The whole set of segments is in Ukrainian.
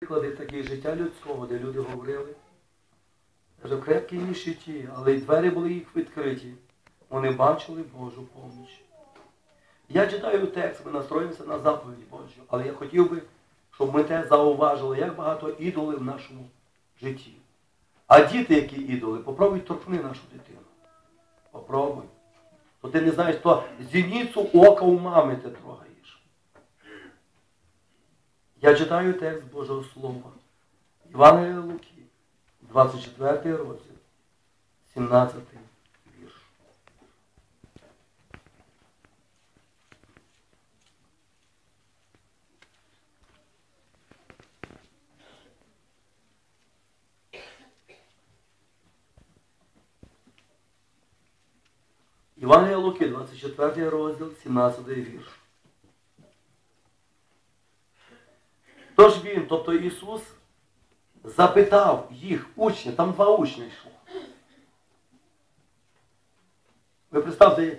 приклади такі життя людського, де люди говорили. Каже, в крепкій ніщиті, але й двері були їх відкриті. Вони бачили Божу поміч. Я читаю текст, ми настроїмося на заповіді Божу, але я хотів би, щоб ми те зауважили, як багато ідолів в нашому житті. А діти, які ідоли, попробуй торкни нашу дитину. Попробуй. То ти не знаєш, то зіницю ока у мами ти трогаєш. Я читаю текст Божого Слова. Івана Луки, 24 розділ, 17 вірш. Івангелія Луки, 24 розділ, 17 вірш. Тож він, тобто Ісус, запитав їх учнів, там два учні йшло. Ви представте,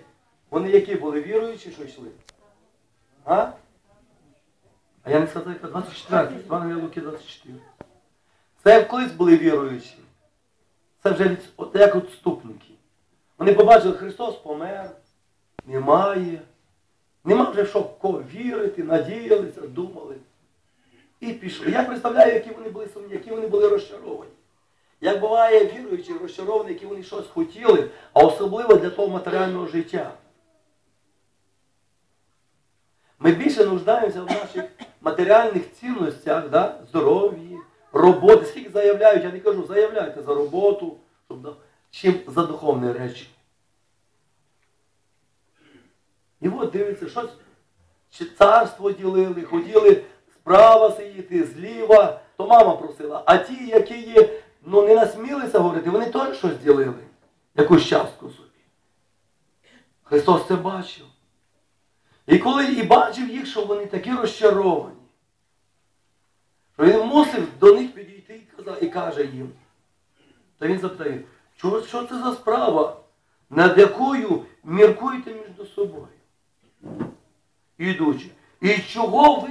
вони які були віруючі, що йшли? А? А я не сказав, яка 24, Івангелія Луки 24. Це колись були віруючі. Це вже от як відступники. Вони побачили, Христос помер, немає. Нема вже що в кого вірити, надіялися, думали. І пішли. Я представляю, які вони були сумні, які вони були розчаровані. Як буває віруючі, розчаровані, які вони щось хотіли, а особливо для того матеріального життя. Ми більше нуждаємося в наших матеріальних цінностях, да? здоров'ї, роботи. Скільки заявляють, я не кажу, заявляйте за роботу, чим за духовні речі. І от дивиться, щось царство ділили, хотіли справа сидіти, зліва, то мама просила. А ті, які є, ну не насмілися говорити, вони теж щось ділили, якусь частку собі. Христос це бачив. І коли і бачив їх, що вони такі розчаровані, що він мусив до них підійти і каза- і каже їм. То він запитає, що, що це за справа, над якою міркуєте між собою? Ідучи. І чого ви?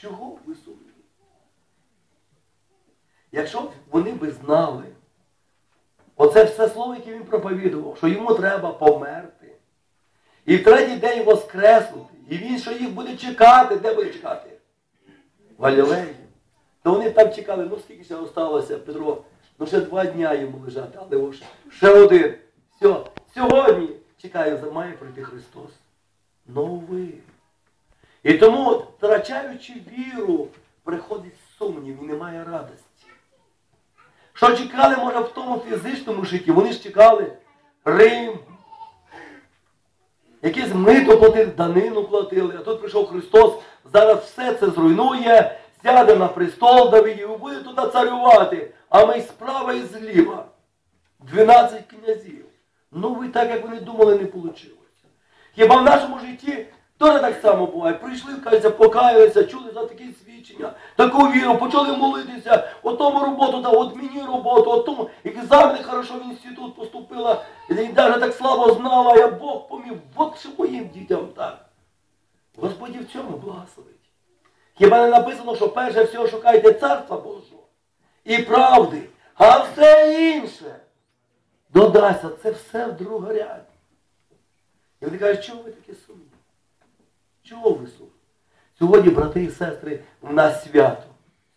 Чого ви сумні? Якщо б вони би знали, оце все слово, яке він проповідував, що йому треба померти. І в третій день воскреснути. І він, що їх буде чекати, де буде чекати? В Галілеї. То вони там чекали, ну скільки ще залишилося, Петро, ну ще два дня йому лежати, але ось ще один. Все, сьогодні чекаю, має прийти Христос. Ну ви. І тому, втрачаючи віру, приходить сумнів і немає радості. Що чекали, може, в тому фізичному житті? Вони ж чекали Рим. Якесь мито платили, данину платили, а тут прийшов Христос, зараз все це зруйнує, сяде на престол Давидів і буде туди царювати, а ми справа і зліва. 12 князів. Ну ви так, як вони думали, не вийшло. Хіба в нашому житті теж так само буває. Прийшли, кажеться, покаялися, чули за такі свідчення, таку віру, почали молитися, от тому роботу дав, от мені роботу, от тому екзамени хорошо в інститут поступила, і навіть так слабо знала, я Бог помів, от що моїм дітям так. Господі в цьому благословить. Хіба не написано, що перше всього шукайте царства Божого і правди, а все інше додасться, це все в другоряді. І вони кажуть, чого ви такі? Чого ви? Сьогодні, брати і сестри, у нас свято.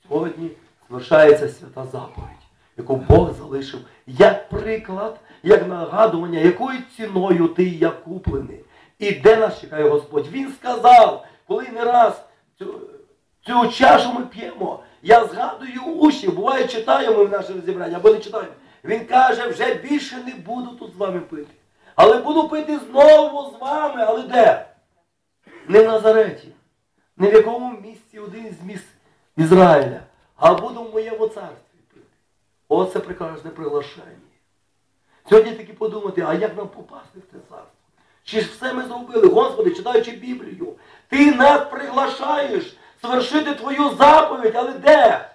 Сьогодні звершається свята заповідь, яку Бог залишив як приклад, як нагадування, якою ціною ти я куплений. І де нас чекає Господь? Він сказав, коли не раз цю, цю чашу ми п'ємо, я згадую учнів, буває, читаємо в наше зібрання, або не читаємо. Він каже, вже більше не буду тут з вами пити. Але буду пити знову з вами, але де? Не в Назареті, не в якому місці один із міст Ізраїля, а буду в моєму царстві пити. Оце прекрасне приглашення. Сьогодні таки подумати, а як нам попасти в те царство? Чи ж все ми зробили, Господи, читаючи Біблію, ти нас приглашаєш свершити твою заповідь, але де?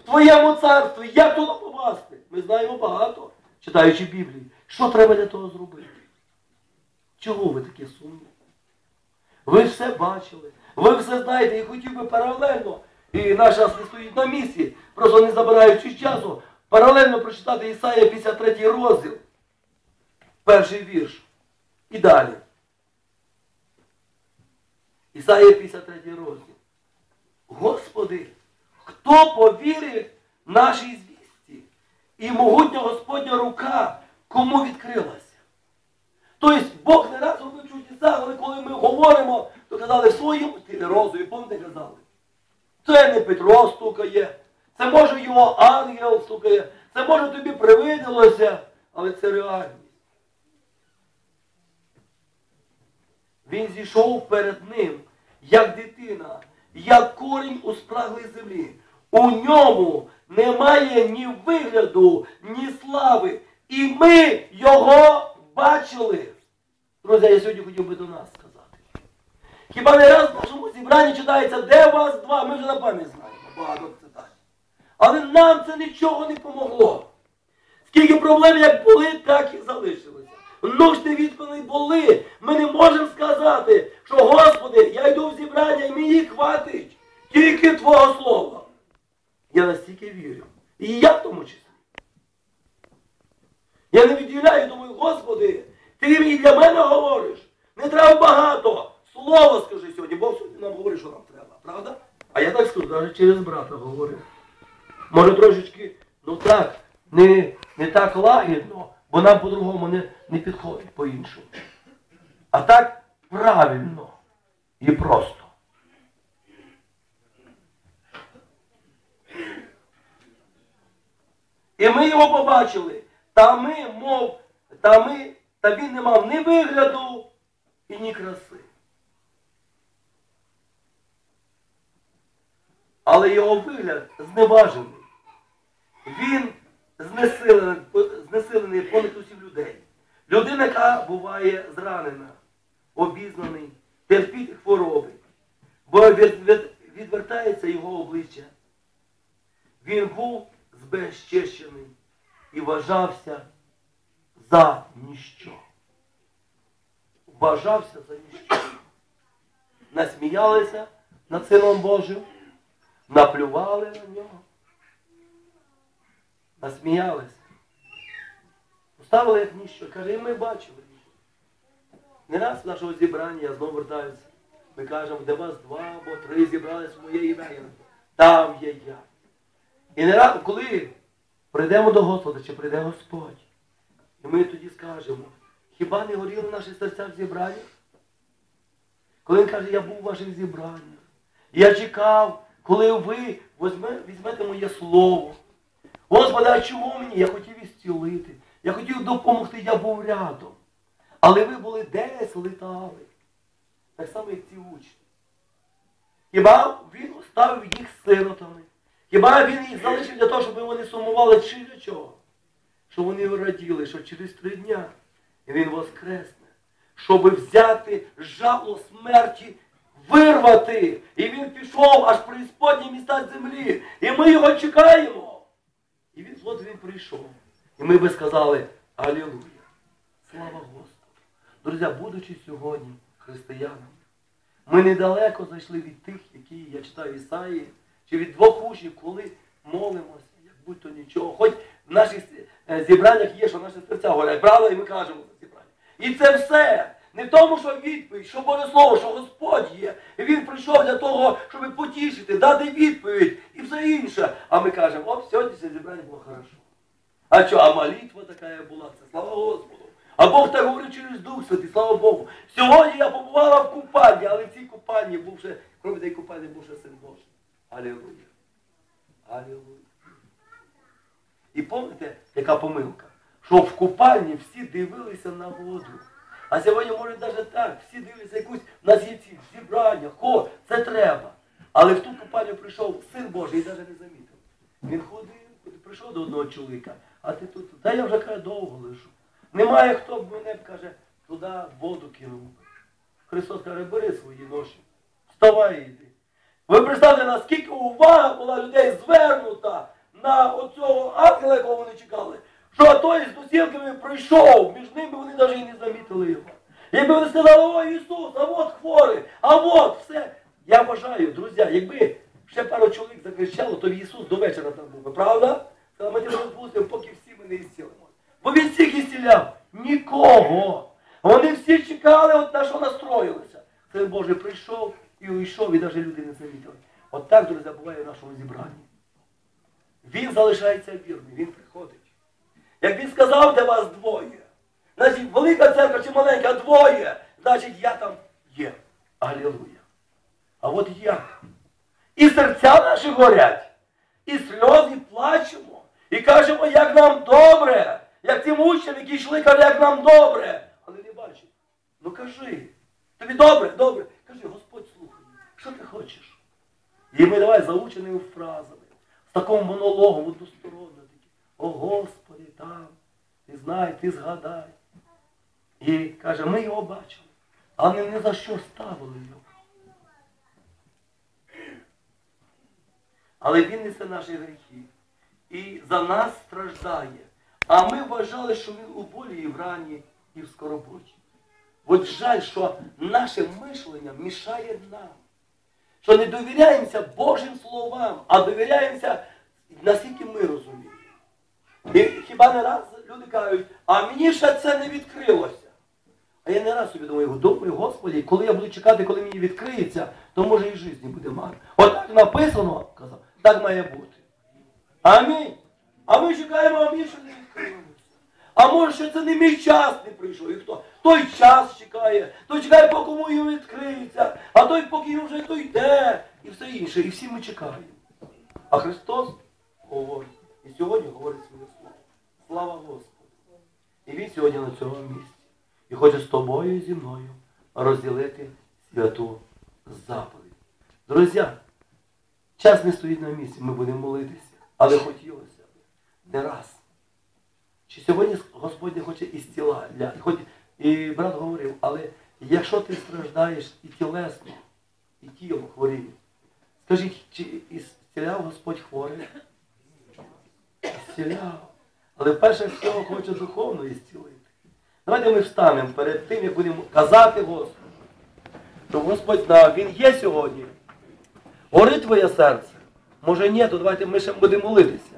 В твоєму царстві. Як туди попасти? Ми знаємо багато, читаючи Біблію. Що треба для того зробити? Чого ви такі сумні? Ви все бачили. Ви все знаєте і хотів би паралельно, і наш час не стоїть на місці, просто не забираючи часу, паралельно прочитати Ісаїя 53 розділ, перший вірш. І далі. Ісаїя 53 розділ. Господи, хто повірить нашій звісті? І могутня Господня рука кому відкрилася? Тобто Бог не раз робив але коли ми говоримо, то казали стилі розові, пам'ятаєте, казали. Це не Петро стукає, це може його ангел стукає, це може тобі привиділося, але це реальність. Він зійшов перед ним, як дитина, як корінь у спраглій землі. У ньому немає ні вигляду, ні слави. І ми його бачили. Друзі, я сьогодні хотів би до нас сказати. Хіба не раз в нашому зібранні читається, де вас два? Ми вже на пам'ять знаємо, багато цитат. Але нам це нічого не помогло. Скільки проблем як були, так і залишилося. Нужди відповіді були. Ми не можемо сказати, що Господи, я йду в зібрання і мені хватить тільки Твого Слова. Я настільки вірю. І я в тому числі. Я не відділяю, думаю, Господи, ти мені для мене говориш. Не треба багато. Слово скажи сьогодні, Бог сьогодні нам говорить, що нам треба, правда? А я так скажу, навіть через брата говорив. Може трошечки, ну так, не, не так лагідно, бо нам по-другому не, не підходить по-іншому. А так правильно і просто. І ми його побачили. Та ми, мов, та ми, та він не мав ні вигляду і ні краси. Але його вигляд зневажений. Він знесилений, знесилений понад усіх людей. Людина, яка буває зранена, обізнаний, терпіть хвороби, бо від, від, відвертається його обличчя. Він був збезчещений і вважався за ніщо. Вважався за ніщо. Насміялися над Сином Божим, наплювали на нього, насміялися. Поставили як ніщо. Каже, ми бачили. Не раз в нашого зібрання, я знову вертаюся. Ми кажемо, де вас два або три зібрались в моє ім'я. Там є я. І не раз, коли прийдемо до Господа, чи прийде Господь, ми тоді скажемо, хіба не горіли наші серця в зібраннях? Коли він каже, я був у ваших зібраннях, я чекав, коли ви візьме, візьмете моє слово. Господи, а чого мені? Я хотів ісцілити. Я хотів допомогти, я був рядом. Але ви були десь летали. Так само, як ці учні. Хіба він оставив їх сиротами? Хіба він їх залишив для того, щоб вони сумували чи для чого? Щоб вони раділи, що через три дня він воскресне, щоб взяти жало смерті, вирвати. І він пішов аж при сподні міста землі. І ми його чекаємо. І він от він прийшов. І ми би сказали Алілуя! Слава Господу! Друзі, будучи сьогодні християнами, ми недалеко зайшли від тих, які я читаю Ісаї, чи від двох учнів, коли молимося, як будь-то нічого. Хоч в наших е, зібраннях є, що наші серця горять, правда, і ми кажемо за зібрання. І це все. Не в тому, що відповідь, що Боже Слово, що Господь є. І Він прийшов для того, щоб потішити, дати відповідь і все інше. А ми кажемо, о, сьогодні це зібрання було хорошо. А що, а молитва така була, це слава Господу. А Бог так говорить через Дух Святий, слава Богу. Сьогодні я побувала в купальні, але в цій купальні був ще, крім цієї купальні, був ще син Божий. Алілуя. Алілуя. І пам'ятаєте, яка помилка? Що в купальні всі дивилися на воду. А сьогодні, може, навіть так, всі дивляться якусь, нас є зібрання, хо, це треба. Але в ту купальню прийшов син Божий і навіть не замітив. Він ходив, прийшов до одного чоловіка, а ти тут, та я вже каже, довго лишу. Немає хто б мене каже, туди воду кинув. Христос каже, бери свої ноші, вставай і йди. Ви представте, наскільки увага була людей звернута на оцього ангела, якого вони чекали, що той з носілками прийшов, між ними вони навіть і не замітили його. Якби вони сказали, о Ісус, а от хворий, а от все. Я вважаю, друзі, якби ще пару чоловік закричало, то Ісус до вечора там був би, правда? Ми тебе відпустимо, поки всі ми не ісцілимо. Бо він всіх ісціляв. Нікого. Вони всі чекали, от на що настроїлися. Син Божий прийшов і уйшов, і навіть люди не замітили. От так, друзі, буває в нашому зібранні. Він залишається вірним, він приходить. Як він сказав, де вас двоє, значить велика церква чи маленька двоє, значить я там є. Алілуя. А от я. І серця наші горять, і сльози плачемо, і кажемо, як нам добре, як ті учням, які йшли, кажуть, як нам добре. Але не бачать. Ну кажи, тобі добре, добре. Кажи, Господь слухає, що ти хочеш? І ми давай заученими фразами, з таким монологом односторонньо такі. О Господи, там, ти знай, ти згадай. І каже, ми його бачили, але ні за що ставили його. Але він несе наші гріхи. І за нас страждає. А ми вважали, що він у болі і в рані, і в скорботі. От жаль, що наше мишлення мішає нам. Що не довіряємося Божим словам, а довіряємося, наскільки ми розуміємо. І хіба не раз люди кажуть, а мені ще це не відкрилося. А я не раз собі думаю, думаю, Господі, коли я буду чекати, коли мені відкриється, то може і житті буде. От так написано, казав, так має бути. Амінь. А ми чекаємо, а мені ще не відкрилося. А може, ще це не мій час не прийшов. І хто? Той час чекає, той чекає, поки йому йому відкриється, а той, поки йому вже той йде, і все інше. І всі ми чекаємо. А Христос говорить. І сьогодні говорить своє слово. Слава Господу. І він сьогодні на цьому місці. І хоче з тобою і зі мною розділити святу заповідь. Друзі, час не стоїть на місці, ми будемо молитися. Але хотілося б не раз. Чи сьогодні Господь хоче і тіла. Хоч і брат говорив, але якщо ти страждаєш і тілесно, і тіло хворіє, скажіть, чи ісціляв Господь хворих? Ісціляв. Але перше всього хоче духовно ісцілити. Давайте ми встанемо перед тим, як будемо казати Господу, що Господь знав, Він є сьогодні. Горить твоє серце. Може ні, то давайте ми ще будемо молитися.